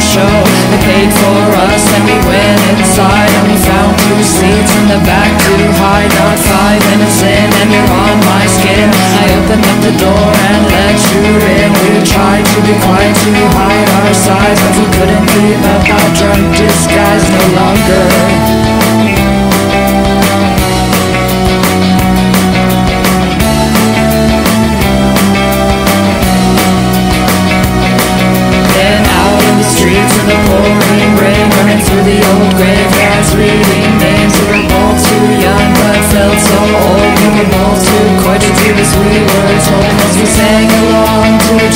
show They paid for us and we went inside And we found two seats in the back to hide. Not five minutes in and you're on my skin I opened up the door and let you in We tried to be quiet to hide our size, But we couldn't keep up our drunk disguise no longer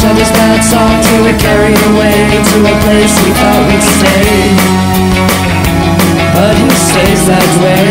each other's bad songs We carried away to a place we thought we'd stay But who stays that way?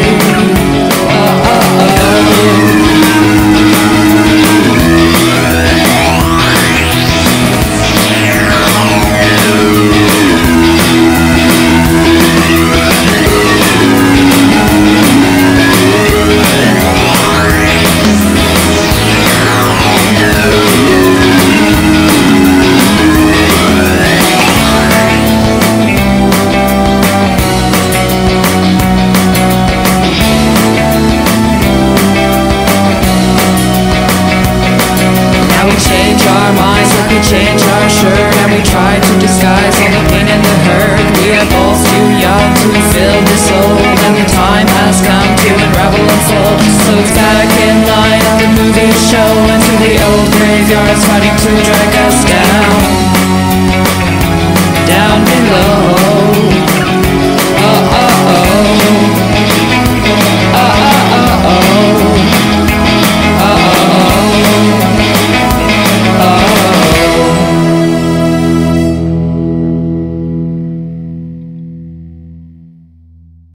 To unravel and fold So back in line at the movie show Into the old graveyards fighting to drag us down Down below